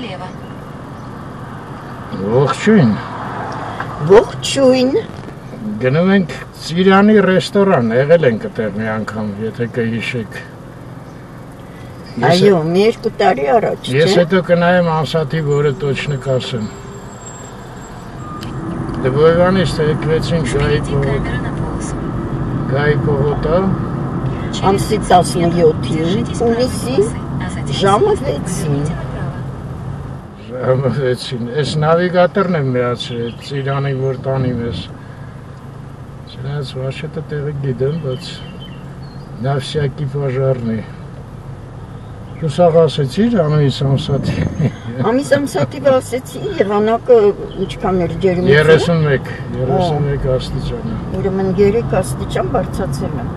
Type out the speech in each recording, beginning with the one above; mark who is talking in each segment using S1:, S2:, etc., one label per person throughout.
S1: налево.
S2: Ողջույն։
S3: Ողջույն։
S2: Գնում ենք Ծիրանի ռեստորան, եղել ենք այդտեղ մի անգամ, եթե կհիշեք։ Ես-
S3: Այո, մի երկու տարի առաջ,
S2: Ես
S3: չէ՞։
S2: հետո կնայեմ ամսաթի, որը точно կասեմ։ Դե Դեբոյվանից թեքվեցին Գայի
S1: Впереди
S2: փողոտ,
S1: камера на полосу.
S2: Գայի փողոտա,
S1: Через
S3: Ամսի
S1: 200 метров
S3: 17-ին,
S1: держитесь правой
S3: հունիսի
S1: полосы, а затем
S3: ժամը
S1: сверху
S3: 6-ին։
S2: համեցին։ Այս նավիգատորն եմ միացրեց Իրանի որ տանի մեզ։ Չնայած Վաշետը տեղը գիտեմ, բայց Նավսյակի պաժարն է։ Հուսախ ասեցիր ամիս ամսատի։
S3: Ամիս ամսատի ասեցի եղանակը ինչքան էր ջերմություն։
S2: 31, 31 աստիճանը։
S3: Ուրեմն 3 աստիճան բարձացել է։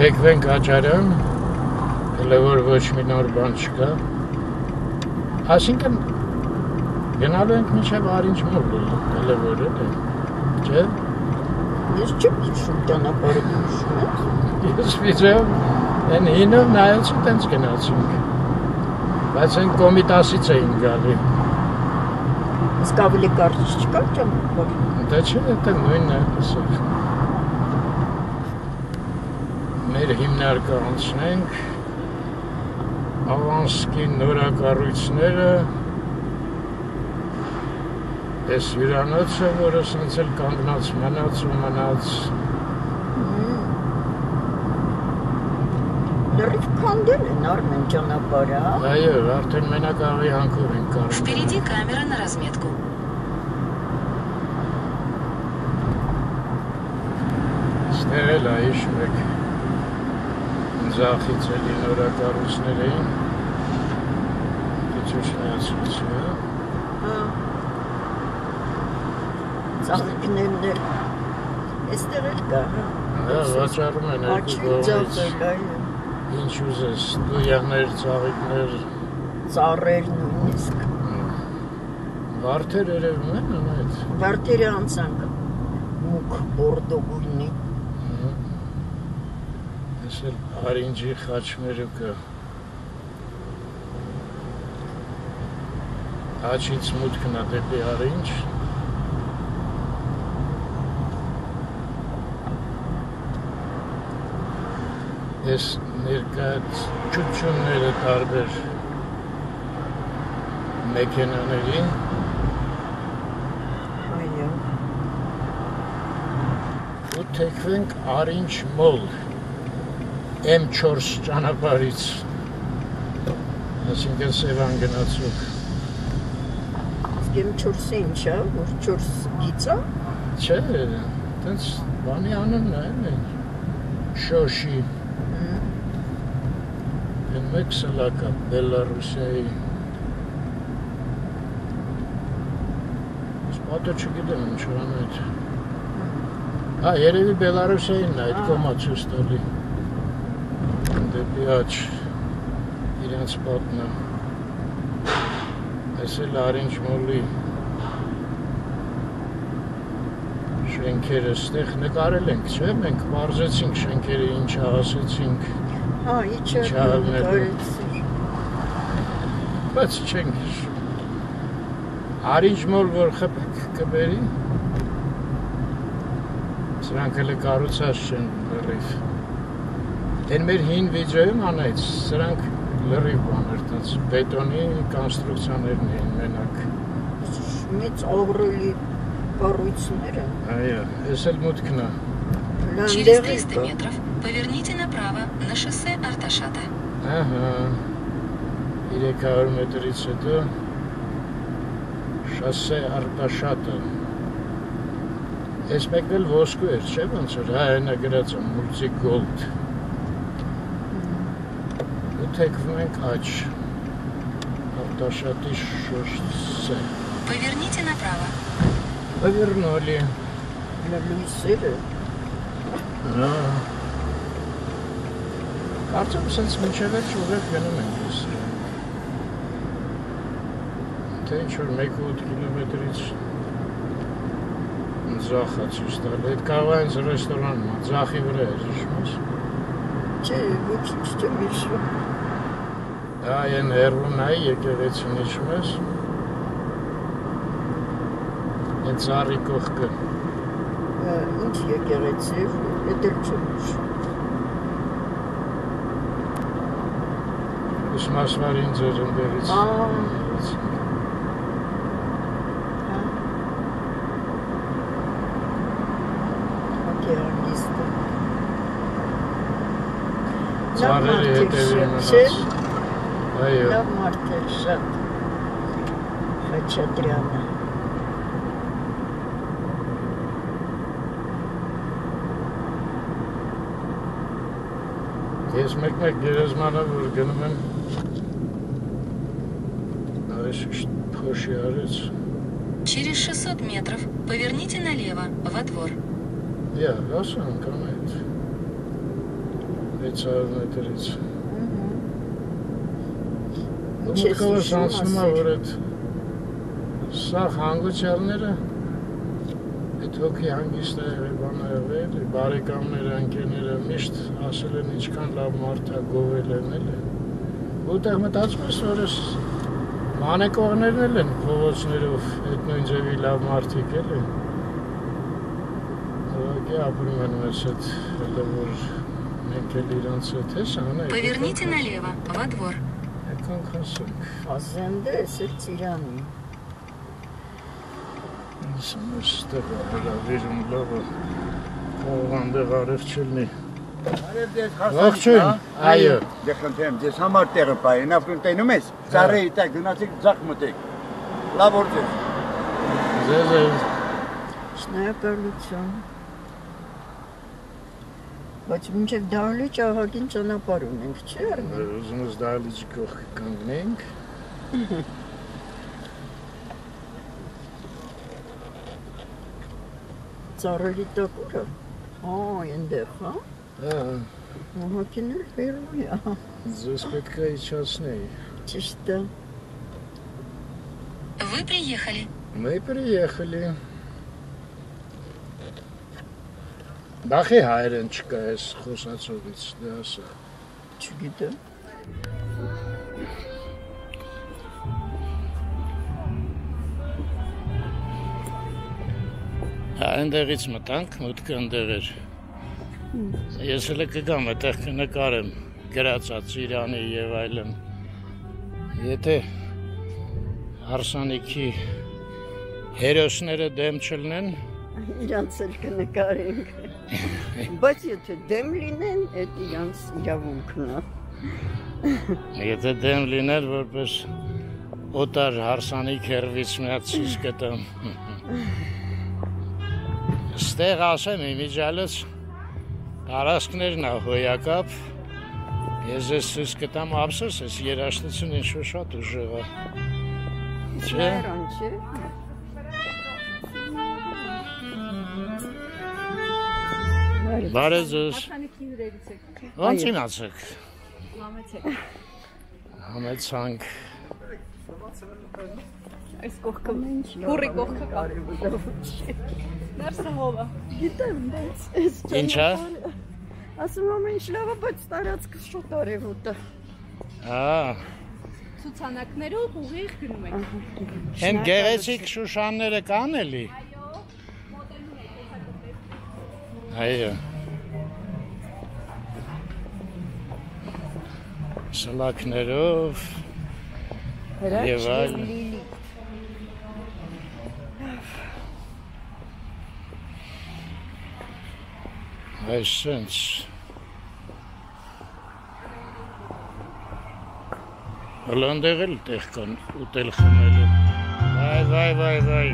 S2: Թեքվենք աճարան, հələ որ ոչ մի նոր բան չկա։ Այսինքն գնալու ենք մինչև Արինջ մոլ, հələ որ է, չէ՞։
S3: Ես չեմ հիշում ճանապարհը հիշում ես։
S2: Ես վիճեմ, են հինով նայեցի տենց գնացինք։ Բայց են կոմիտասից էին գալի։
S3: Իսկ ավելի կարճ չկա ճանապարհ։
S2: Դա չէ, դա նույնն է, ասել։ Մեր հիմնարկը անցնենք ավանսկի նորակառույցները Այս հյուրանոցը, որը սենց էլ կանգնած մնաց ու մնաց,
S3: Լրիվ քանդել են Արմեն ճանապարհը, հա։
S2: այո, արդեն մենակ աղի հանքով են կարող։
S1: Впереди камера на разметку.
S2: Ստեղ էլ է հիշում եք ձախից էլի նորակառույցներ էին քիչ շնացուցի, հա։
S3: Հա։ Ծաղիկներն էլ Այստեղ էլ կա, հա։
S2: Հա, վաճառում են երկու կողմից։ Ինչ ուզես, դույաներ, ծաղիկներ,
S3: Ծառեր նույնիսկ։
S2: վարդեր երևում են այդ։
S3: Վարդերը անցանք մուկ բորդո գույնի։
S2: Ես էլ արինջի խաչմերուկը։ Աչից մուտքն է դեպի արինջ։ Ես ներկայաց ճուճունները տարբեր մեքենաների
S3: Այո։
S2: ու թեքվենք Արինջ մոլ M4 ճանապարհից այսինքն Սևան գնացուկ
S3: Իսկ իմ 4-ը ինչա, որ 4 գիծա։
S2: չէ տենց բանի անունն է այն շոշի Են մեկ սլակա Բելարուսիայի Սպատը չգիտեմ ինչ ան այդ Հա, երևի Բելարուսիային է այդ
S3: Ահա։
S2: կոմա ցույց տալի Դեպի աչ իրենց պատնը Այս էլ Արինջ մոլի շենքերը ստեղ նկարել ենք, չէ՞, մենք մարզեցինք շենքերը ինչա ասեցինք,
S3: Հա, կարեցի։
S2: բայց չենք Արինջ մոլ որ խփեք կբերի։ Սրանք հələ կառուցած չեն լրիվ։ Դեն մեր հին վիճոյում անայց, սրանք լրիվ բաներ, տենց բետոնի կոնստրուկցիաներն էին մենակ։
S3: Մեծ աղրելի կառույցները։
S2: Այո, այս էլ մուտքն է։
S1: Через
S3: Լանդեղի
S1: 300
S3: կա։
S1: метров поверните направо на шоссе Арташата.
S2: Ահա 300 մետրից հետո շոսե Արտաշատը Այս մեկն էլ ոսկու էր, չէ՞ ոնց որ հա այնա գրած է մուլտի գոլդ ու թեքվում ենք աչ Արտաշատի շոսե
S1: Поверните направо.
S2: Повернули.
S3: լույսերը։
S2: Հա Կարծեմ sense մինչև այդ ուղիղ գնում ենք ես։ Թե ինչ որ 1-8 կիլոմետրից ձախա ցույց տալ։ Այդ կարող է ինձ ռեստորանն է, ձախի վրա է, հիշում ես։
S3: Չէ, ոչինչ չեմ հիշում։
S2: Այն հերուն այ եկեղեցին իջում ես։ Այդ ծառի կողքը։
S3: Ինչ եկեղեցի, դա էլ չեմ։
S2: Ուսմասվարին ձեր ընդերից։
S3: Ա, Ակերանգիստը։
S2: Ծառերի հետևի
S3: Չէ,
S2: մնաց։ Знаю. Давно сад Хачатряна. Gezmekmek Girizman'a vurgunumun hoş yarız.
S1: Через 600 метров поверните налево, во двор.
S2: Я, Расун, Камайт. Лица, одна,
S3: это лица.
S2: Մտքովս
S3: հիշում,
S2: անցնում է
S3: ասել։
S2: որ այդ սա հանգուցյալները այդ հոգի հանգիստ է եղել, բան է եղել, բարեկամները, ընկերները միշտ ասել են ինչքան լավ մարդ է գովել են էլի։ Որտեղ մտածում ես որ ես մանեկողներն էլ են փողոցներով այդ նույն ձևի լավ մարդիկ էլի։ Ուղղակի ապրում են մեզ այդ հələ որ մենք էլ իրանց հետ էս անենք։
S1: Поверните налево, во двор.
S2: անքանշում։
S3: Ազենդե սեր ծիրանի։
S2: Ինսում է ստեղ հրավիրում լավը, ողանդեղ արև չլնի։ Ողջույն, հա?
S4: այո։ Դեխնդեմ, ձեզ համար տեղը պային, ավկուն տենում ես, ծարը իտա գնացեք, ձախ մտեք, լավ որ ձեզ։
S2: Ձեզ է։
S3: Շնայապերլություն Բայց մինչև դահլիճ ահագին ճանապարհ ունենք, չէ՞ Արմեն։
S2: ուզում ես դալիճի կողքը կանգնենք։
S3: Ծառերի տակուրը։ Ա, այնտեղ, հա։
S2: Հա,
S3: Ահագին էլ հերում է, ահա,
S2: ձեզ պետք է իջացնեի։
S3: ճիշտ է։
S1: Вы приехали.
S2: Мы приехали։ Դախի հայերեն չկա այս խոսացողից, դե ասա։
S3: Չգիտեմ։
S2: Հա, այնտեղից մտանք, մուտքը այնտեղ էր։ Ես հələ կգամ, այդտեղ կնկարեմ գրածած Իրանի եւ այլն։ Եթե հարսանիքի հերոսները դեմ չլնեն,
S3: Իրանց էլ կնկարենք։ Բայց եթե դեմ լինեն, այդ իրանց իրավունքն է։
S2: եթե դեմ լիներ որպես օտար հարսանիք հերվից մի հատ ցույց կտամ։ Ստեղ ասեմ իմիջալից տարածքներն է հոյակապ։ Ես ես ցույց կտամ ափսոս, ես երաշտություն ինչ որ շատ ուժեղ է։ Չէ։
S3: չէ։
S2: Բարև ձեզ։
S5: Խանիքի հյուրերից եք։
S2: Ոնց իմացեք։
S5: Համեցեք։
S2: Համեցանք։
S5: Այս կողքը բուրի կողքը կա։ Ներսը հոլը։
S3: Գիտեմ, բայց այս
S2: Ինչա։
S3: Ասում եմ ինչ լավ է, բայց տարածքը շուտ արևուտը։
S2: Ահա,
S5: Ցուցանակներով ուղիղ գնում եք։
S2: այն գեղեցիկ շուշանները կան էլի։ Այո։ Սլակներով եւ այլն։ Այսինչ Հոլանդեղ էլ տեղ կան ուտել խմելու։ Վայ, վայ, վայ, վայ։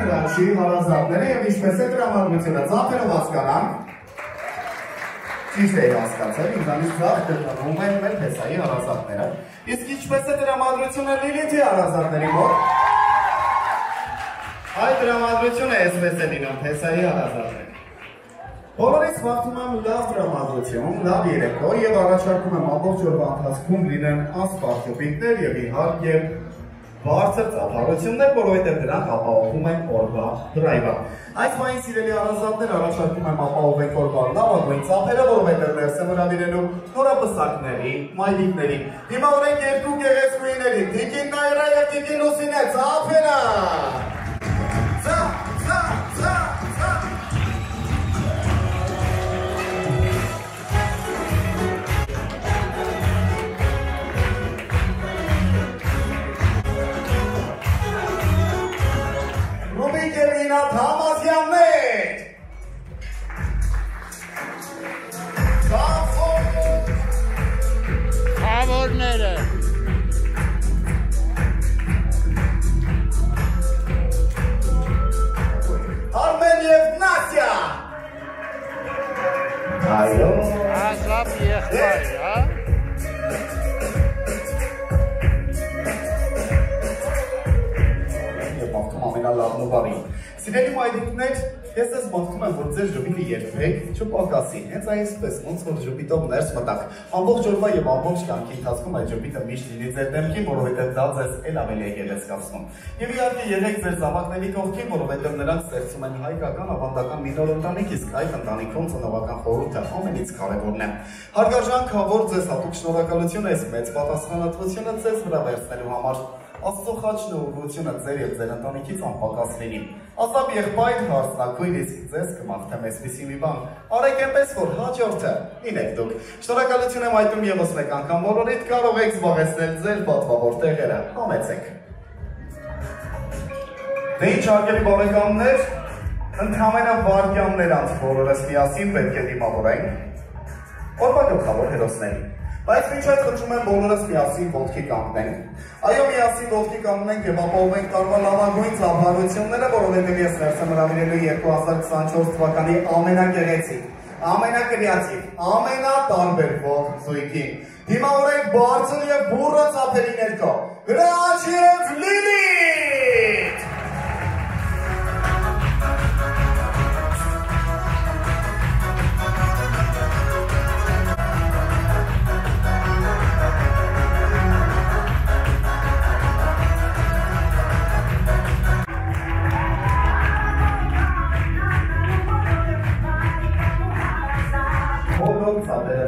S6: Հրաշի հարազատները եւ ինչպես է դրամատուրգությունը ծափերով հասկանանք ճիշտ է հասկացել ինձանից ծափ դրանում են մեր փեսայի հարազատները իսկ ինչպես է դրամատուրգությունը Լիլիթի հարազատների մոտ? Այդ դրամատուրգությունը այսպես է լինում փեսայի հարազատները Բոլորից մաղթում եմ լավ դրամատուրգություն, լավ երեկո եւ առաջարկում եմ ամբողջ օրվա ընթացքում լինեն անսպասյոպիկներ եւ իհարկե բարձր ծափարություններ, որովհետև դրանք ապահովում են օրվա դրայվը։ Այս պահին սիրելի առանձնատներ առաջարկում եմ ապահովենք օրվա լավագույն ծափերը, որովհետև ներս եմ հրավիրելու նորապսակների, մայլիկների։ Հիմա ունենք երկու գեղեցկուիների, Տիկին Նայրա եւ Տիկին Լուսինե, ծափերը։ ժպիտով ներս մտակ։ Ամբողջ օրվա եւ ամբողջ կյանքի ընթացքում այդ ժպիտը միշտ լինի ձեր դեմքին, որովհետեւ դա ձեզ ել ավելի է գեղեցկացնում։ Եվ իհարկե եղեք ձեր զավակների կողքին, որովհետեւ նրանք ստեղծում են հայկական ավանդական մի նոր ընտանիք, իսկ այդ ընտանիքում ծնողական խորհուրդը ամենից կարևորն է։ Հարգարժան խավոր ձեզ հատուկ շնորհակալություն այս մեծ պատասխանատվությունը ձեզ վրա վերցնելու համար։ Աստծո խաչն ու ուղղությունը ձեր եւ ձեր ընտանիքից անպակաս լինի։ Ազապ եղբայր հարցնակույն իսկ ձեզ կմաղթեմ այսպեսի մի բան։ Արեք այնպես, որ հաջորդը լինեք դուք։ Շնորհակալություն եմ այդում եւս մեկ անգամ բոլորիդ կարող եք զբաղեցնել ձեր պատվավոր տեղերը։ Համեցեք։ Դե ինչ հարգելի բարեկամներ, ընդհանրապես վարկյաններ անց բոլորս միասին պետք է դիմավորենք։ Օրվա գլխավոր հերոսներին։ Բայց ոչ այդ խնդրում եմ բոլորս միասին ոտքի կանգնենք։ Այո, միասին ոտքի կանգնենք եւ ապահովենք տարվա լավագույն ծափարությունները, որովհետեւ ես ներսեմ հրավիրելու 2024 թվականի ամենագեղեցիկ, ամենակրեատիվ, ամենատարբերվող զույգին։ Դիմավորեք բարձր եւ բուրը ծափերի ներքո։ Գրաչ եւ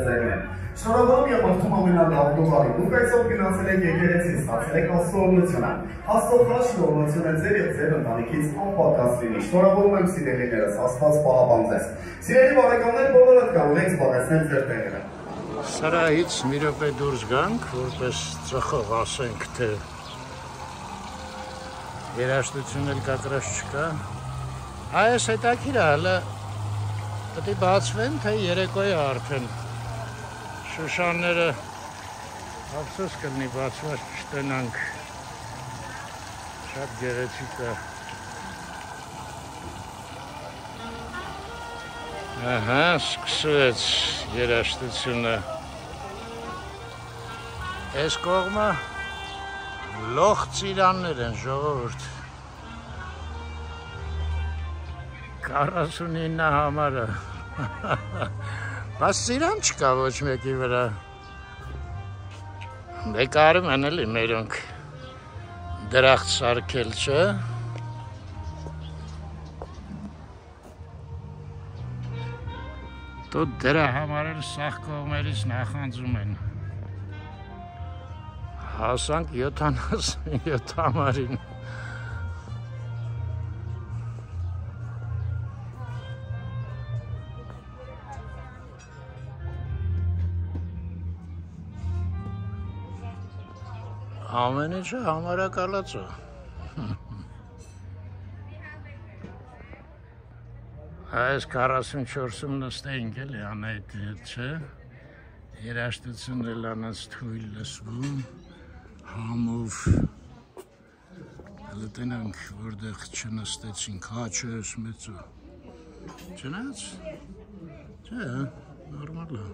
S6: ձերն են։ Շնորհակալ եմ մաղթում ամենալավն ու բարի։ Դուք այսօր գնացել եք եկեղեցի, ստացել եք խաչն ու օրհնությունը ձեր եւ ձեր ընտանիքից անպակաս լինի։ Շնորհակալում եմ սիրելիներս, Աստված պահապան ձեզ։ Սիրելի բարեկամներ, բոլորդ կարող եք զբաղեցնել ձեր տեղերը։
S2: Սրահից մի րոպե դուրս գանք, որպես ծխող ասենք, թե երաշտություն էլ կակրած չկա։ Այս հետաքրիր է, հələ պետք է բացվեն, թե երեկոյի արդեն շուշանները ափսոս կլինի բացված չտնանք։ Շատ գեղեցիկ է։ Ահա, սկսվեց երաշտությունը։ Այս կողմը լող ծիրաններ են ժողովուրդ։ 49 համարը։ Բայց ծիրան չկա ոչ մեկի վրա։ Դե կարում են էլի մերոնք դրախտ սարքել, չէ՞։ Դու դրա համար էլ սախ կողմերից նախանձում են։ Հասանք 77 համարին։ Ամեն ինչը համարակալած է։ Այս 44-ում նստեինք էլի անայդ չէ։ Երաշտությունն էլ անած թույլ լսվում համով հələ տենանք որտեղ չնստեցինք, հա չես մեծո։ Չնայած չէ, նորմալ է։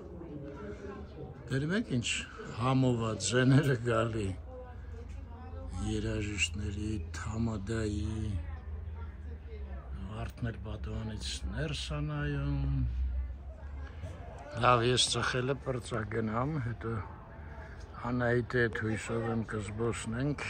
S2: Դերում եք ինչ համովա ձեները գալի երաժիշտների, թամադայի, Վարդներ Բադոանից ներս անայում, լավ ես ծխելը պրծագնամ, հետո անայիտ է թույսով եմ կզբոսնենք,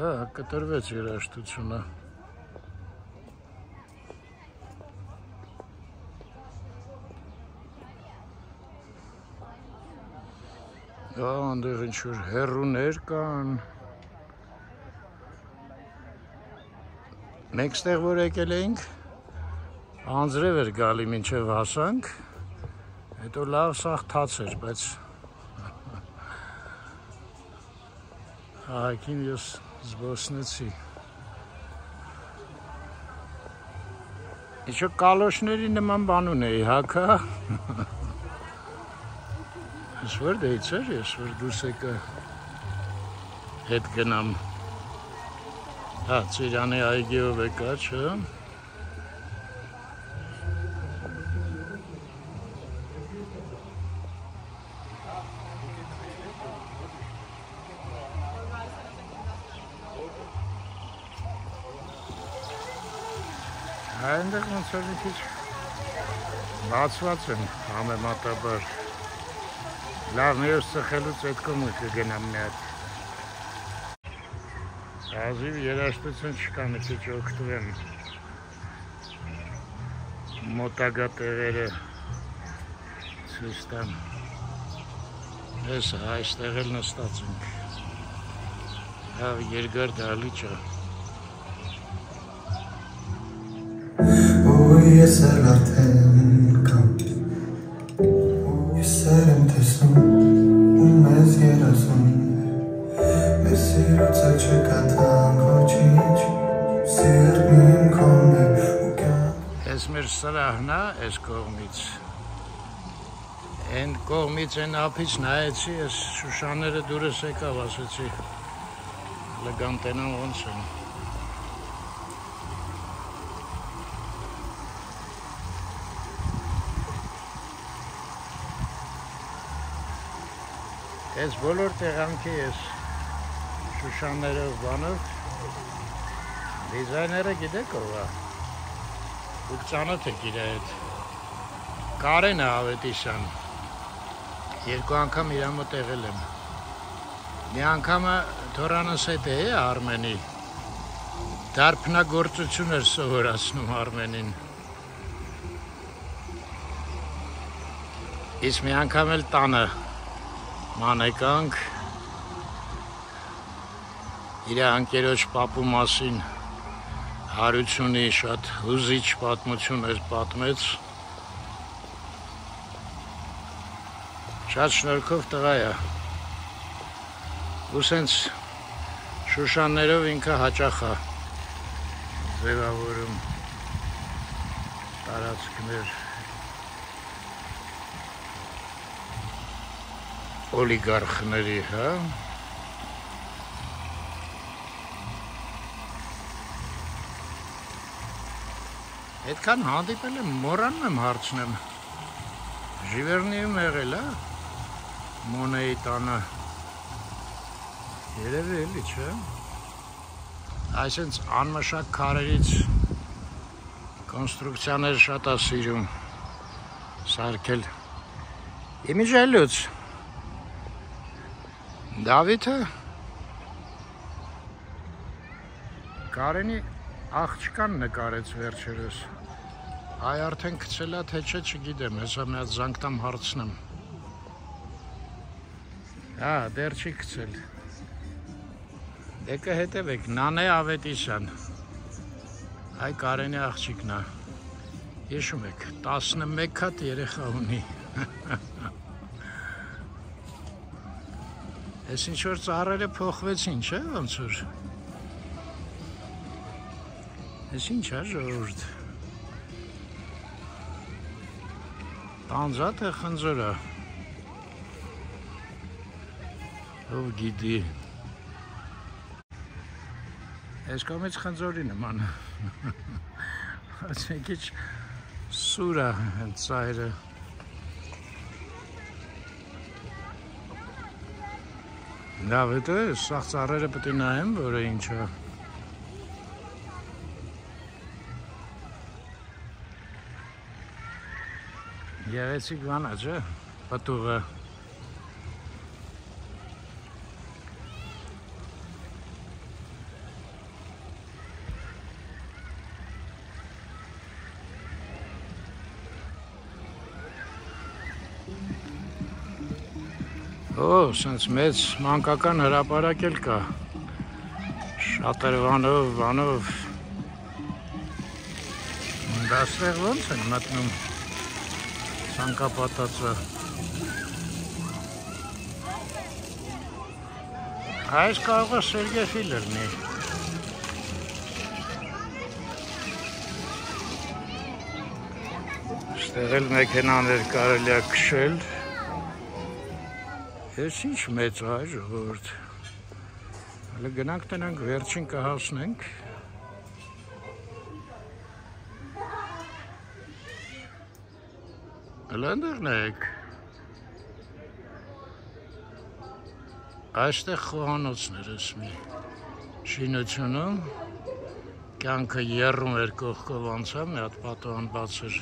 S2: Հա, կտրվեց երաշտությունը։ Ա, այնտեղ ինչ որ հերուներ կան։ Մենք ստեղ որ եկել էինք, անձրև էր գալի մինչև հասանք, հետո լավ սաղ թաց էր, բայց Ահագին ես զբոսնեցի։ Ինչո կալոշների նման բան ունեի, հակա։ Ես որ դեիցեր, ես որ դուրս եկա հետ գնամ։ Հա, Ծիրանի այգիով եկա, չէ՞։ Այնտեղ ոնց որ մի քիչ բացված են համեմատաբար։ Լավ, ներս ծխելուց այդ կողմը կգնամ մի հատ։ Ազիվ երաշտություն չկա, մի քիչ օգտվեմ։ Մոտագա տեղերը ցույց տամ։ Ես այստեղ էլ նստած ենք։ Հա, երկար դալիճ է։
S7: ու ես էլ արդեն
S2: սրահն է, այս կողմից։ Այն կողմից այն ափից նայեցի, այս շուշաները դուրս եկավ, ասեցի։ Լգանտենան ոնց են։ Այս բոլոր տեղանքի ես շուշաներով բանով դիզայները գիտեք ով է։ Դուք ծանոթ եք իր հետ։ Կարեն է Ավետիսյան։ Երկու անգամ իր մոտ եղել եմ։ Մի անգամը Թորանոս հետ է Արմենի։ Դարբնագործություն էր սովորացնում Արմենին։ Իսկ մի անգամ էլ տանը մանեկանք իր անկերոջ պապու մասին հարությունի շատ հուզիչ պատմություն էր պատմեց շատ շնորհքով տղա է ու սենց շուշաններով ինքը հաճախ է ձևավորում տարածքներ օլիգարխների, հա։ Այդքան հանդիպել եմ, մորանում եմ հարցնեմ։ Ժիվերնիում եղել, հա։ Մոնեի տանը։ Երևի էլի, չէ։ Այսինքն անմշակ քարերից կոնստրուկցիաներ շատ է սիրում սարքել։ Իմիջելուց Դավիթը Կարենի աղջկան նկարեց վերջերս։ Այ արդեն գցելա թե չէ, չգիտեմ, հեսա մի հատ զանգտամ հարցնեմ։ Հա, դեռ չի գցել։ Եկը հետևեք, Նանե Ավետիսյան։ Այ Կարենի աղջիկն է։ Հիշում եք, 11 հատ երեխա ունի։ Այս ինչ որ ծառերը փոխվեցին, չէ՞ ոնց որ։ Այս ինչ է ժողովուրդ։ Տանձա թե խնձորա։ Ով գիտի։ Այս կողմից խնձորի նման։ Այս մի քիչ սուր է ծայրը։ Լավ, հետո սաղ ծառերը պետք է նայեմ, որը ինչ Գեղեցիկ վանաճը, պտուղը։ Օ, սենց մեծ մանկական հրապարակ էլ կա։ Շատրվանով, վանով։ Դա ստեղ ոնց են մտնում ցանկապատածը։ Այս կարող է Սերգեյ լինի։ Այստեղ էլ մեքենաներ կարելի է քշել։ Ես ինչ մեծ է ժողովուրդ։ Հələ գնանք տնանք վերջին կհասնենք։ Հələ ընդեղ նայեք։ Այստեղ խոհանոցներ ես մի շինությունում կյանքը երում էր կողքով անցավ, մի հատ պատոհան բաց էր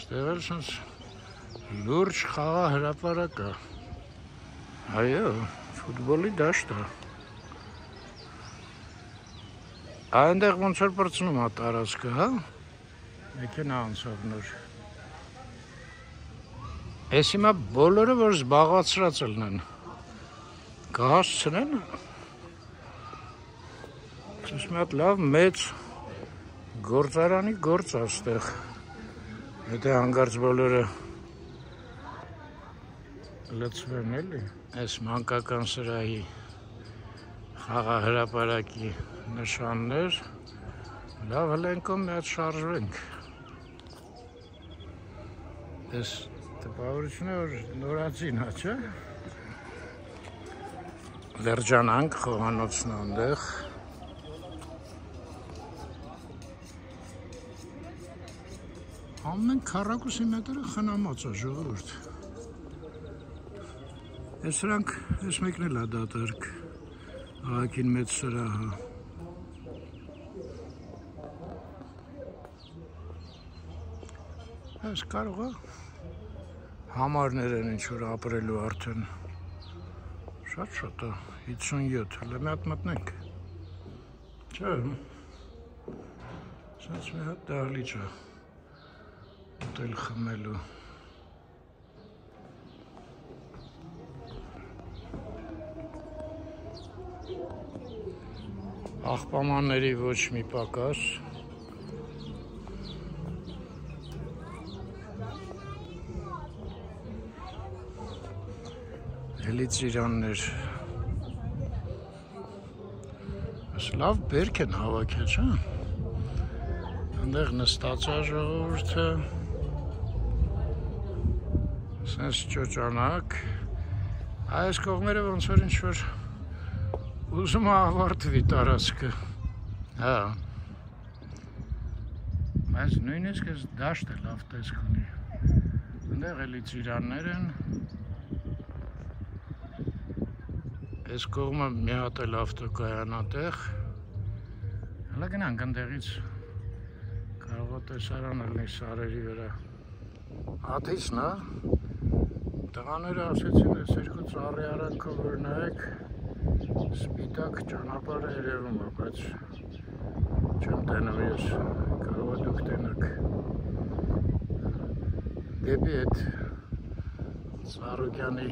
S2: Ստեղ էլ սենց լուրջ խաղա հրապարակ է։ Այո, ֆուտբոլի դաշտ Այնտեղ ոնց որ բրցնում է տարածքը, հա։ Մեքենա անցավ նոր։ Էս հիմա բոլորը որ զբաղացրած լինեն։ Կհասցնեն։ Ես մի հատ լավ մեծ գործարանի գործ է այստեղ։ Եթե հանգարց բոլորը լծվեն էլի, այս մանկական սրահի խաղահրապարակի նշաններ, լավ հլենքով մի հատ շարժվենք։ Այս տպավորությունը որ նորածին հա, չէ։ Լերջանանք խոհանոցն անդեղ, Ամեն քառակուսի մետրը խնամած է ժողովուրդ։ Այս սրանք, այս մեկն էլ է դատարկ։ Ահակին մեծ սրահը։ Այս կարող է համարներ են ինչ որ ապրելու արդեն։ Շատ շատ է, 57, հələ մի հատ մտնենք։ Չէ։ Սենց մի հատ դահլիճ է ուտել խմելու։ Աղբամանների ոչ մի պակաս։ Հելի ծիրաններ։ Այս լավ բերք են հավաքել, չէ՞։ Այնտեղ նստած է ժողովուրդը սենց ճոճանակ, այս կողմերը ոնց որ ինչ որ ուզում ավարտվի տարածքը, հա, բայց նույնիսկ ես դաշտ է լավ տեսք ունի, ընդեղ էլի ծիրաններ են, այս կողմը մի հատ էլ ավտոկայանատեղ, հլա գնանք ընդեղից կարող է տեսարան ալնի սարերի վրա, աթիչն է, Տղաները ասեցին, այս երկու ծառի արանքով որ նայեք, սպիտակ ճանապարհը երևում է, բայց չեմ տենում ես, կարող է դուք տենաք։ Դեպի այդ Սարոկյանի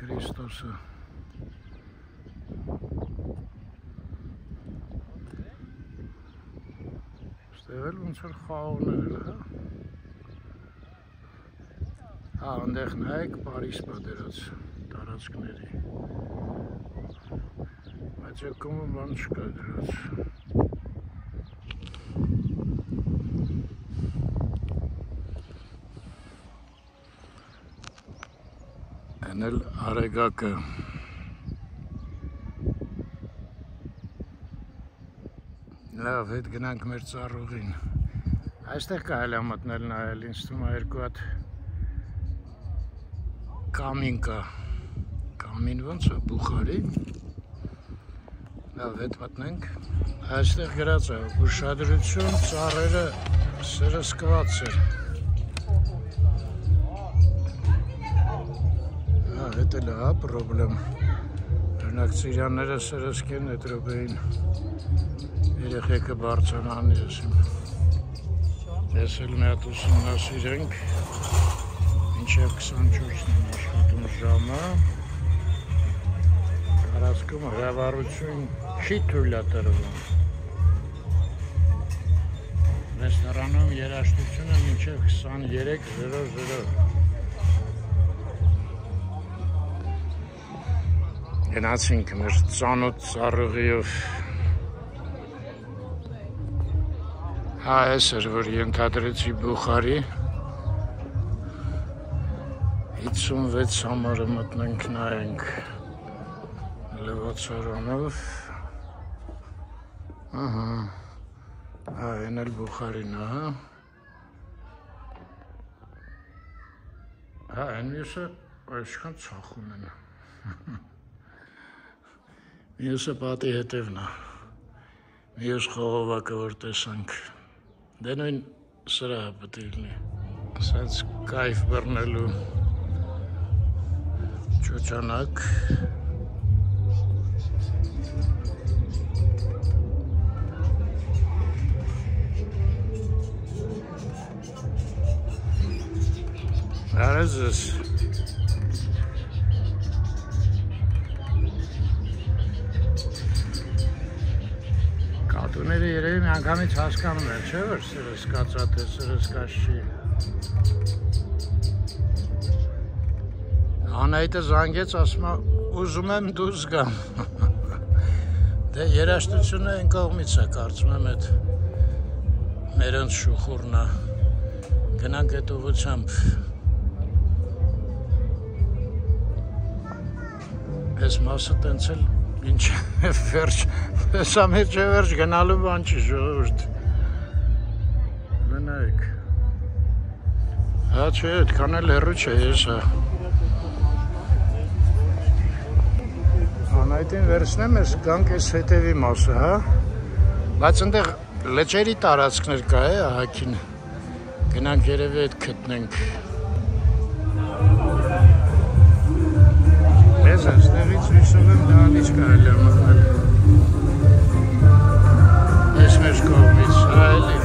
S2: Քրիստոսը Ստեղել ոնց որ խաղողներ, հա։ Հա, այնտեղ նայեք Փարիզ պատերած տարածքների։ Բայց եկումը բան չկա դրած։ Այն էլ արեգակը Լավ, հետ գնանք մեր ծառուղին։ Այստեղ կարելի է մտնել նայել, ինձ թվում է երկու հատ կամին կա։ Կամին ոնց է, բուխարի։ Լավ, հետ մտնենք։ Այստեղ գրած է, ուշադրություն, ծառերը սրսկված էր։ Հետ էլ է, հա, պրոբլեմ։ Օրինակ ծիրանները սրսկեն այդ րոպեին երեխեքը բարձրանան ես իմ։ Ես էլ մի հատ ուսումնասիրենք մինչև 24-ն են աշխատում ժամը Տարածքում հրավառություն չի թույլատրվում Ռեստորանում երաշտությունը մինչև 23:00 Գնացինք մեր ծանոթ ծառուղիով Հա, այս էր, որ ենթադրեցի Բուխարի 56 համարը մտնենք նայենք լվացարանով Ահա Հա, այն էլ Բուխարին հա Հա, այն մյուսը այսքան ցախում են Մյուսը պատի հետևն է Մյուս խողովակը որ տեսանք Դե նույն սրա պետք է լինի։ Սենց կայֆ բռնելու ճոճանակ։ Արեզս Կատուները երևի միանգամից հասկանում են, չէ՞ որ սրը սկացա թե սրը սկաց չի։ Անայտը զանգեց, ասում է, ուզում եմ դուրս գամ։ Դե երաշտությունը այն կողմից է, կարծում եմ այդ մերոնց շուխուրն է։ Գնանք այդ ուղությամբ։ Այս մասը տենց էլ ինչ վերջ Հեսա մեր չէ վերջ գնալու բան չի ժողովուրդ։ Մնայք։ Հա չէ, այդքան էլ հեռու չէ ես հա։ Անայտին վերցնեմ ես գանք ես հետևի մասը, հա։ Բայց ընդեղ լճերի տարածքներ կա է ահակին։ Գնանք երևի այդ գտնենք։ Ես այստեղից հույսով եմ դալից կարելի է մտնել մեր կողմից, հա էլի։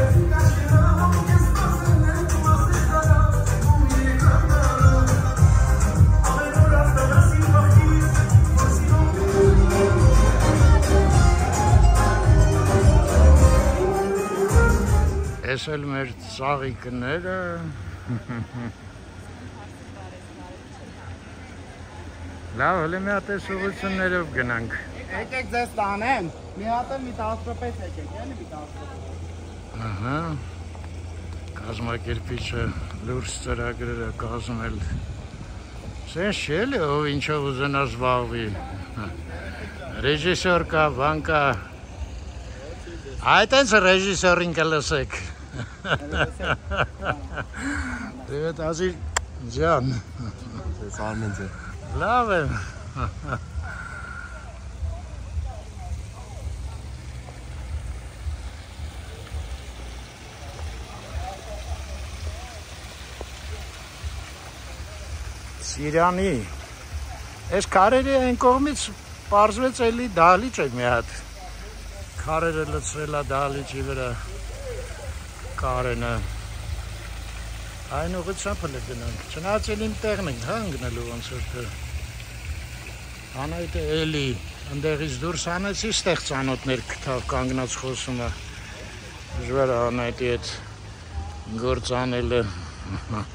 S2: Ես էլ մեր ծաղիկները Լավ, հələ մի հատ էս ուղություններով գնանք։
S8: Եկեք ձեզ տանեմ։ Մի հատ մի 10 րոպեից եկեք, էլի մի 10 րոպե։
S2: Ահա։ Կազմակերպիչը լուրջ ծրագրերը կազմել։ Սենց չէ՞ ով ինչով ուզենա զբաղվի։ Ռեժիսոր կա, բան կա։ Այդ էս ռեժիսորին կլսեք։ Դե դազի ջան։
S6: Ես Արմեն ջան։
S2: Լավ եմ։ Սիրյանի։ Այս քարերը այն կողմից պարզվեց էլի դալիճ է մի հատ։ Քարերը լցրելա դալիճի վրա կարենը։ Այն ուղղությամբ էլ գնանք։ Չնայած էլ իմ տեղն ենք հա ընկնելու ոնց որ թե։ Անայտը էլի ընդեղից դուրս անեցի ստեղ ծանոթներ գտավ կանգնած խոսում է։ Դժվար անայտի այդ գործ անելը։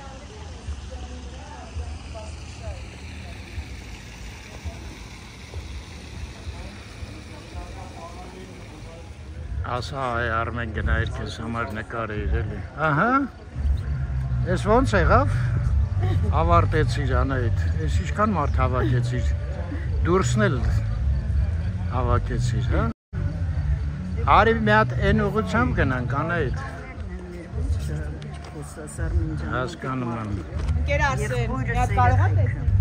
S2: Ասա այ Արմեն գնայր քեզ համար նկար էր էլի։ Ահա։ Էս ո՞նց եղավ։ Ավարտեցիր անայդ։ Էս ինչքան մարդ հավաքեցիր Դուրսն էլ հավաքեցիր, հա։ Արի մի հատ այն ուղությամբ գնանք անայդ։ Հասկանում եմ։
S5: Ընկեր Արսեն, մի հատ կարող ա տեսնել։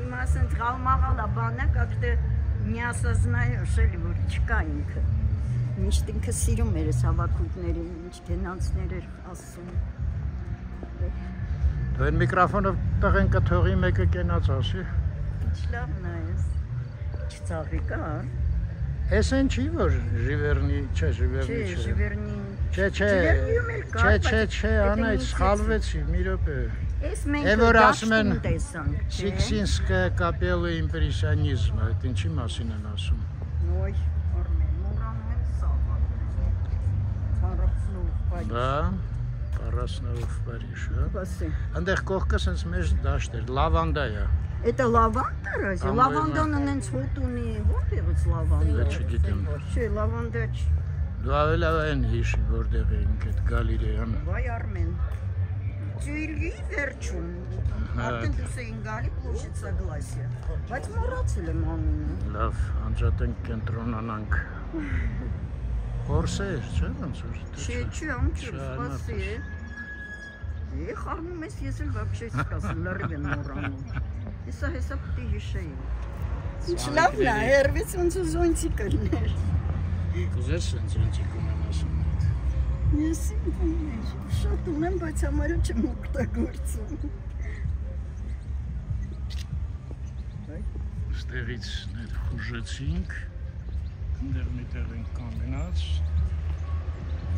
S3: Հիմա ասենց գալմաղալա բանը как-то не осознаешь, էլի որ չկա ինքը։ Միշտ ինքը սիրում էր այս հավաքույթներին, ինչ գնանցներ էր ասում։
S2: Դու այն միկրոֆոնով տղեն կթողի մեկը կենաց ասի։
S3: Ինչ լավն է այս։ Չծաղի կա։
S2: Էս են չի որ Ժիվերնի, չէ,
S3: Չէ,
S2: Ժիվերնի չէ։
S3: Ժիվերնին։
S2: Չէ, չէ։
S3: Ժիվերնիում էլ կար,
S2: Չէ, չէ, չէ, անա,
S3: ինձ
S2: սխալվեցի, մի րոպե։
S3: Էս մենք
S2: որ ասում են
S3: չէ։
S2: Սիքսինսկը կապելը իմպրեսիոնիզմը, այդ ինչի մասին են ասում։
S3: Ոյ, Արմեն, մուրանում են սավա։ Ցարացնով բայց։
S2: Բա, Պարասնով Փարիժ, հա։
S3: Բասի։
S2: Այնտեղ կողքը sense մեծ դաշտ էր, լավանդա է։
S3: Это лаванда разве?
S2: По-моему.
S3: Лавандан ունենց հոտ ունի, որտեղից լավանդա։
S2: Դա չգիտեմ։
S3: Չէ, լավանդա չի։
S2: Դու ավելի լավ են հիշի որտեղ էինք այդ գալիրեան։
S3: Վայ Արմեն։ Ծույլի վերջում։
S2: Հա։
S3: Արդեն դուս էին գալի площадь согласия։ Բայց մոռացել եմ անունը։
S2: Լավ, անջատենք կենտրոնանանք։ Որսե, չէ՞ ոնց որ։ դե
S3: Չէ, չէ, ամչուր,
S2: Շարունակ
S3: սպասի։ Է, խառնում ես, ես էլ вообще չկասեմ, լրիվ եմ մոռանում։ Հեսա հեսա պիտի հիշեի։ Ինչ լավն է, հերվից ոնց ու զոնտիկ կլներ։
S2: Կուզես sense ոնցիկ ունեմ ասում։
S3: Ես ինքնին շատ ունեմ, բայց համարը չեմ օգտագործում։
S2: Ստեղից ներ խուժեցինք։ Այնտեղ միտեղ ենք կանգնած։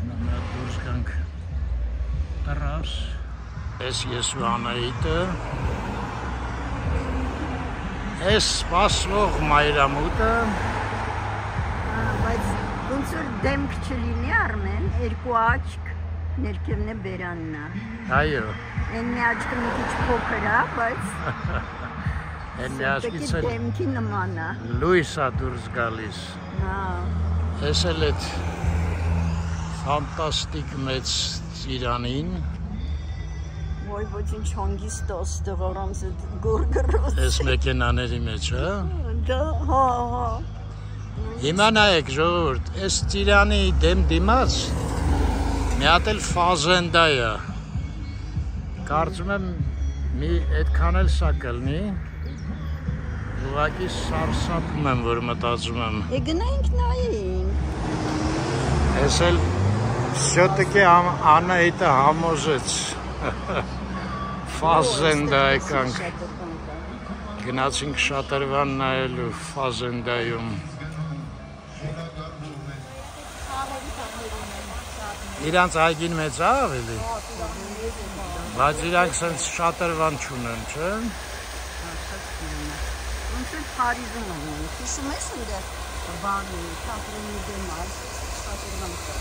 S2: Նա մի հատ դուրս գանք տրաս։ Էս ես ու Անահիտը։ Էս սպասվող մայրամուտը։
S3: Բայց ոնց որ դեմք չլինի Արմեն, երկու աչք ներքևն է բերանն է։
S2: Այո,
S3: Այն մի աչքը մի քիչ փոքր է, բայց
S2: այն միաշկից էլ
S3: դեմքի նման է։
S2: լույս է դուրս գալիս։
S3: Հա։
S2: Էս էլ այդ ֆանտաստիկ մեծ ծիրանին,
S3: Ոյ ոչինչ հանգիստ է ստեղ առանց այդ գորգրոց։
S2: այս մեքենաների մեջ, հա։
S3: Դա հա հա։
S2: Հիմա նայեք ժողովուրդ, այս ծիրանի դեմ դիմաց մի հատ էլ ֆազենդա է։ Կարծում եմ մի այդքան էլ սա կլնի։ Ուղղակի սարսափում եմ, որ մտածում եմ։
S3: Է գնայինք նայենք։
S2: Ես էլ все-таки Անահիտը համոզեց։ Ֆազենդա եկանք։ Գնացինք շատրվան նայելու ֆազենդայում։ Իրանց այգին մեծ է ավելի։ Բայց իրանք սենց շատրվան չունեն, չէ՞։
S3: Ոնց որ Փարիզում ունեն։ Հիշում ես այնտեղ բանի, թատրոնի դեմ այս շատրվան կա։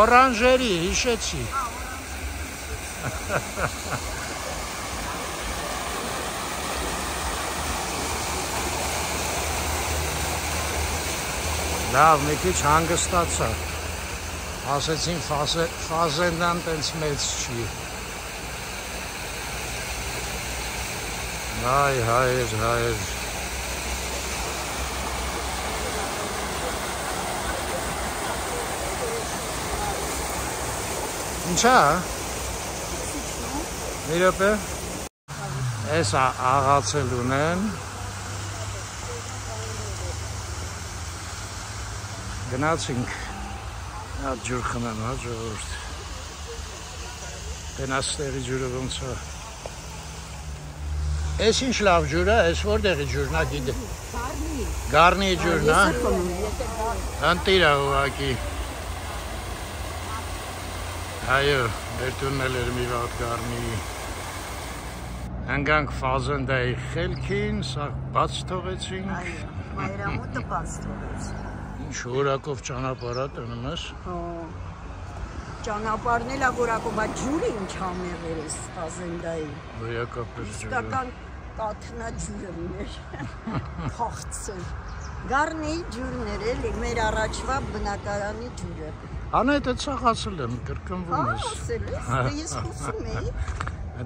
S2: Օրանժերի հիշեցի։ Լավ, մի քիչ հանգստացա։ Ասեցին ֆազե ֆազենդան տենց մեծ չի։ Հայ, հայր, հայր։ Ինչա։ Մի րոպե։ Էս աղացել ունեն։ Գնացինք։ Հա ջուր խմեմ, հա ժողովուրդ։ Տենաստերի ջուրը ոնց է։ Էս ինչ լավ ջուր է, էս որտեղի ջուրն է գիտե։ Գառնի ջուրն է։ Անտիրա ուղակի։ Այո, մեր տունն էլ էր մի վատ գառնի։ Հանգանք ֆազենդայի խելքին, սա բաց թողեցինք։
S3: Այո, մայրամուտը բաց թողեց։
S2: Ինչ որակով ճանապարհա տնում ես։
S3: Հա։ Ճանապարհն էլ ագորակով, բայց ջուրը ինչ համեղեր է ստազենդայի։
S2: Որակապես ջուրը։
S3: Իսկական կաթնա ջուրը մեր։ Խաղցր։ Գառնի ջուրներ էլի, մեր առաջվա բնակարանի ջուրը։
S2: Անետ է ցախացել եմ, կրկնվում ես։
S3: ասել ես, դե ես խոսում էի։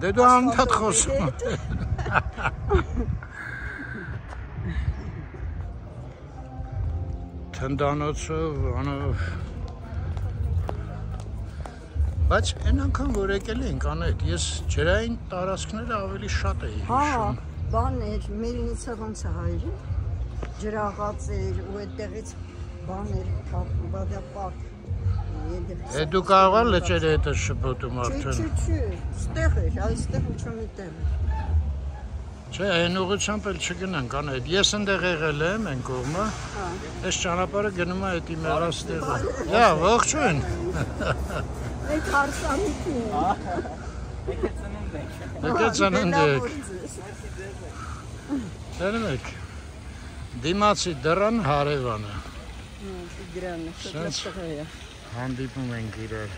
S2: Դե դու անդադ խոսում ես։ Թնդանոցով, անով։ Բայց այն անգամ որ եկել ենք անետ, ես ջրային տարածքները ավելի շատ էի
S3: Հա,
S2: հիշում։
S3: բաներ, մերինիցը ոնց է հայրը։ Ջրաղացեր ու այդտեղից բաներ, բադապակ։
S2: Է դու կարող ես լճերը հետը շփոթում արդեն։
S3: չէ, չէ, ստեղ էր, այստեղ ինչ-որ մի տեղ
S2: Չէ, այն ուղղությամբ էլ չգնանք, ան այդ։ Ես այնտեղ եղել եմ այն կողմը։ Այս ճանապարհը գնում է այդ իմերած տեղը։ Դա ողջույն։
S3: Այդ հարսանիքն է։
S2: Եկե ծննդեք։ Տերում եք։ Դիմացի դրան հարևանը։
S3: Դրանը
S2: Սենց
S3: շփոթ է։
S2: հանդիպում ենք իրար։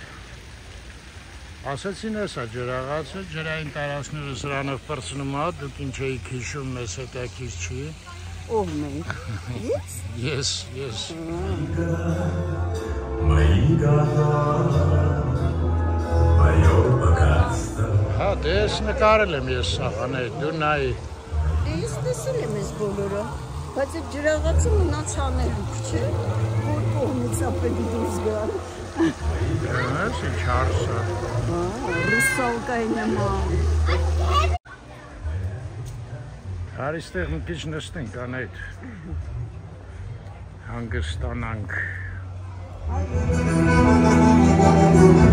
S2: Ասացին էսա ջրաղացը, ջրային տարածքները սրանով պրծնում է, դուք ինչ էիք հիշում, մեզ հետաքրքիր չի։
S3: Ով մենք։ Ես
S2: Ես, ես։ Հա, դե ես նկարել եմ ես սաղանը, դու նայ։
S3: դե ես տեսել եմ այս բոլորը։ Բայց այդ ջրաղացը մնաց անելուք, չէ։ Է պետք դուրս գալ։
S2: Ես ինչ հարսը։
S3: Ռուսալկայի նման։
S2: Հարիստեղ մի քիչ նստենք ան այդ։ Հանգստանանք։ Ահա,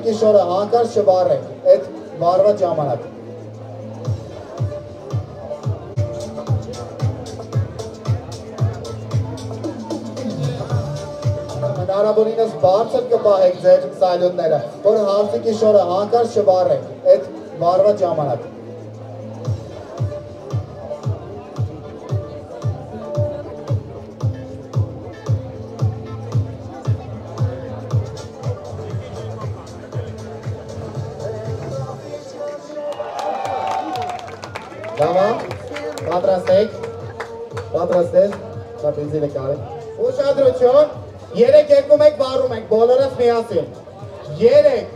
S8: հարցիկի շորը հանկարծ չվառեք այդ վառված ժամանակ։ Հնարավորինս բարձր կպահեք ձեր սայլունները, որ հարցիկի շորը հանկարծ չվառեք այդ վառված ժամանակ։ Լավա, պատրաստեք, պատրաստես, շատ ինձի նկար է։ Ուշադրություն, երեք երկու մեկ վարում ենք, բոլորս միասին։ Երեք,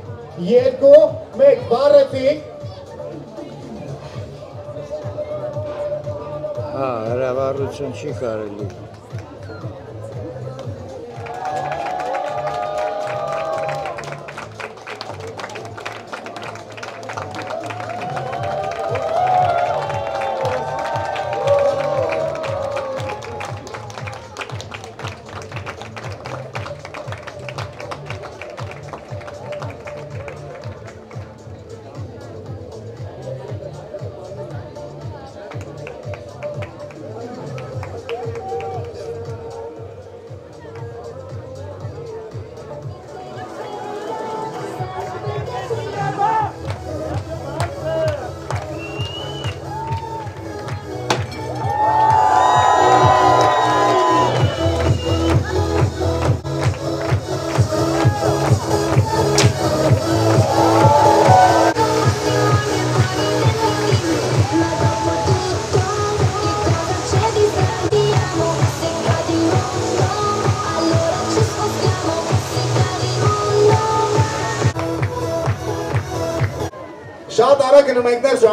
S8: երկու, մեկ, վարեցիք,
S2: Հա, հրավառություն չի կարելի։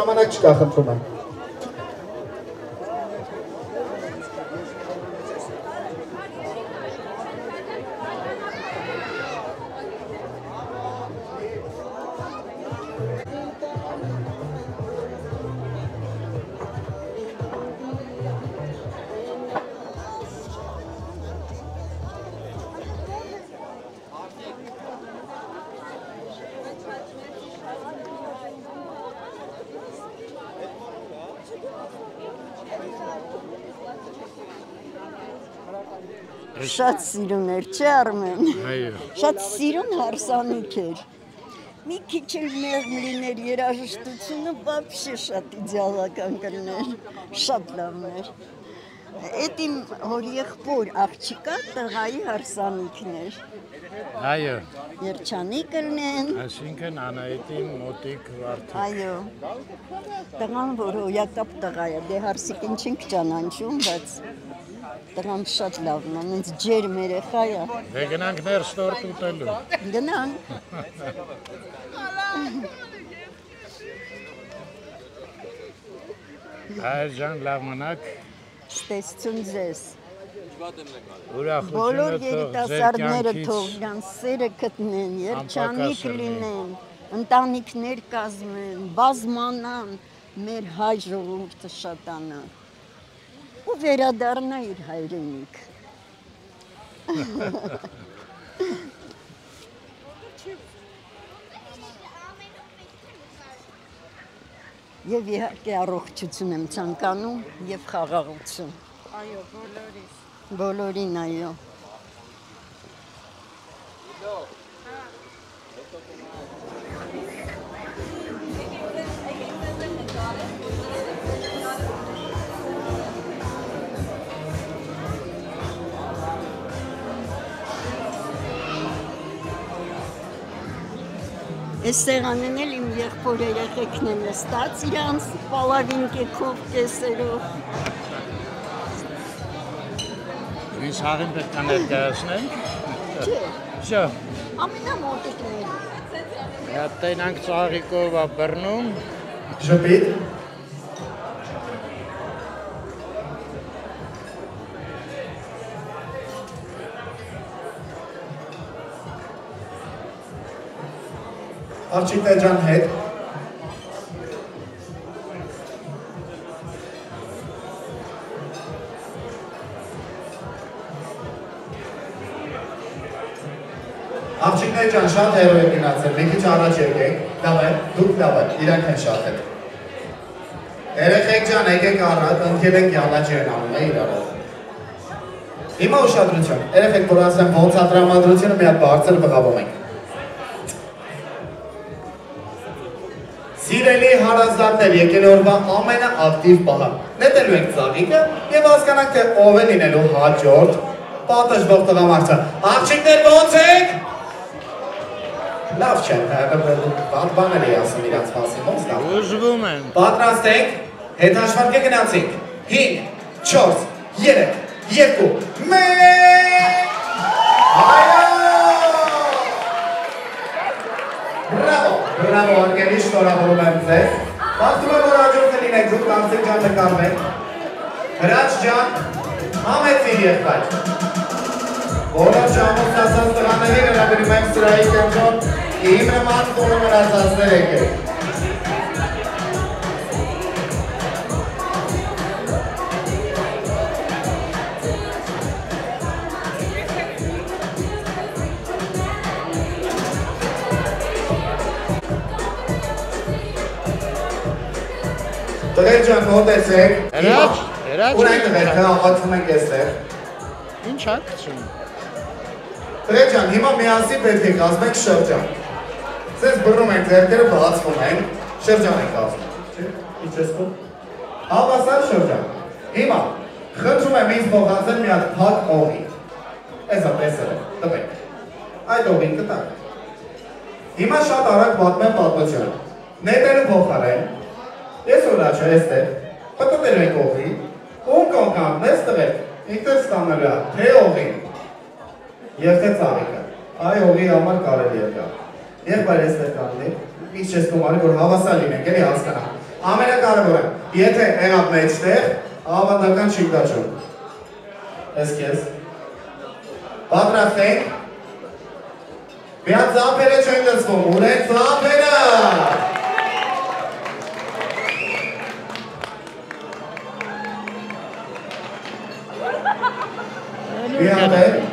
S8: ժամանակ չկա խնդրում եմ։
S3: Շատ սիրուն էր, չէ՞ Արմեն։
S2: Այո։
S3: Շատ սիրուն հարսանիք էր։ Մի քիչ էլ մեղմ լիներ երաժշտությունը, բաբշե շատ իդեալական կլներ, շատ լավն էր։ Էդ իմ հորեղբոր աղջիկա տղայի հարսանիքն էր։
S2: Այո։
S3: Երջանիկն են։
S2: Այսինքն Անահիտի մոտիկ վարդիկ։
S3: Այո։ Տղան որ հոյակապ տղա է, դե հարսիկին չենք ճանաչում, բայց տղան շատ լավն է, ինձ ջերմ երեխա է։
S2: Դե գնանք ներս տորտ ուտելու։
S3: Գնանք։
S2: ջան, լավ մնաք։
S3: Ստեսություն ձեզ։ Բոլոր երիտասարդները թող իրան սերը գտնեն, երջանիկ լինեն, ընտանիքներ կազմեն, բազմանան, մեր հայ ժողովուրդը շատանա։ Ու վերադառնա իր հայրենիք։ Եվ իհարկե առողջություն եմ ցանկանում եւ խաղաղություն։
S5: Այո, բոլորիս։
S3: Բոլորին այո։ Այս սեղանն էլ իմ եղբոր երեխեքն են նստած իրանց պալավին կեքով կեսերով։
S2: Ինձ հաղին պետք է ներկայացնենք։
S3: Չէ,
S2: Շո,
S3: ամենամոտիկները։
S2: հա տենանք ծաղիկով բռնում։
S8: Շփիտ։ Արչիկա ջան հետ Աղջիկներ ջան, շատ հերո եք գնացել, մի քիչ առաջ եկեք, է, դուք է, իրանք են շատ հետ։ Երեխեք ջան, եկեք առաջ, ընկել ենք յալաճի են անում է իրար։ Հիմա ուշադրություն, երեխեք, որ ասեմ ոնց է տրամադրությունը մի հատ բարձր բղավում ենք։ Սիրելի հարազատներ, եկել օրվա ամենաակտիվ պահը։ Նետելու ենք ծաղիկը եւ հասկանանք թե ով է լինելու հաջորդ պատժվող տղամարդը։ Աղջիկներ ո՞նց եք։ Լավ չէ, բան բաներ էի ասում իրանց մասին, ոնց լավ։
S2: Ուժվում են։
S8: Պատրաստ եք, հետաշվարկե գնացինք։ 5, 4, 3, 2, 1 Այո! Բրավո, բրավո, արկելի շնորհավորում եմ ձեզ։ Պատում եմ, որ հաջորդը լինեք, դուք կանցիկ ջան նկարվեք։ Հրաչ ջան, համեցիր եղբայր։ Բոլոր ժամոց ասած տղաների հրաբերում եմ սրայի կենջոն, իմ նման տունը մնացածներ եկեք։ Տղեր ջան, մոտեցեք։
S2: Հրաչ, հրաչ
S8: Ուր
S2: եք
S8: են տղերքը, ապացում ենք այստեղ։
S2: Ինչ ակցիոն։
S8: Տղեր ջան, հիմա միասին պետք է կազմենք շրջան։ Ձեզ բռնում ենք ձերքերը, բացվում են, շրջան ենք կազմում։ ինչ ես քո։ Հավասար շրջան։ Հիմա խնդրում եմ ինձ փոխանցել մի հատ փակ օղի։ Էսա տեսել եմ, տվեք։ Այդ օղին կտակ։ Հիմա շատ արագ պատմեմ պատմությունը։ Նետելու փոխարեն ես ուրա չէ, էստեղ։ Պատմել ենք օղի, ում կողքանքնես տվեք։ Ինքներ ստանալու է, թե օղին, եւ թե ծաղիկը։ Այ օղի համար կարելի է գա։ Եղբայր էստեղ կանգնի։ միշտ չես գումարի, որ հավասար լինենք, էլի հասկանամ։ Ամենակարևորը, եթե եղավ մեջտեղ, ավանդական չի կաչում։ Ես քեզ։ Պատրաստ ենք։ Միած ծափերը չեն լսվում, ունեն ծափերը։ Մի հատ է։ Բոլոր